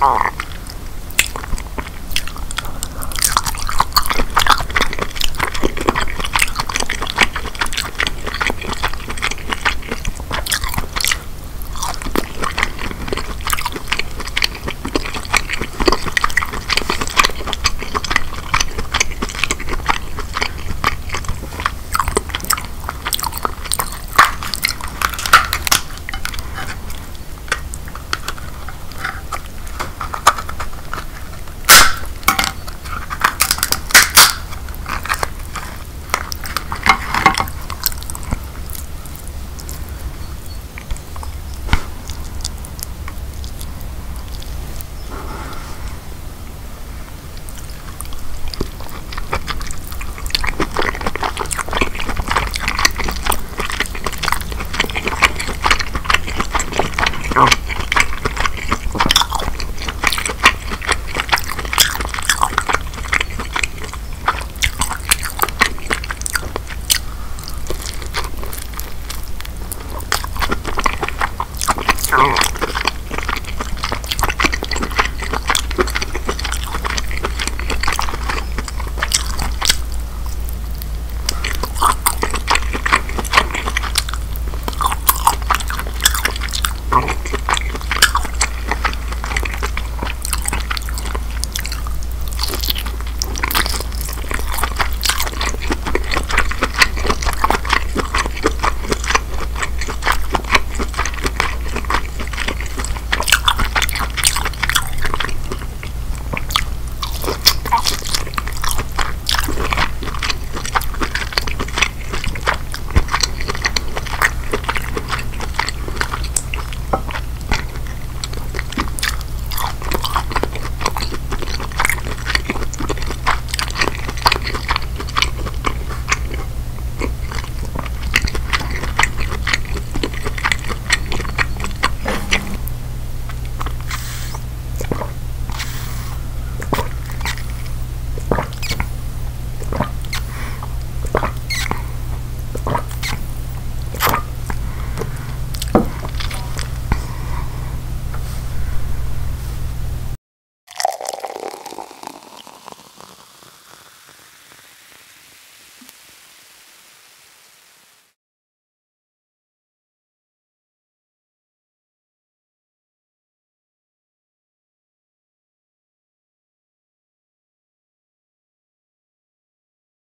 Four.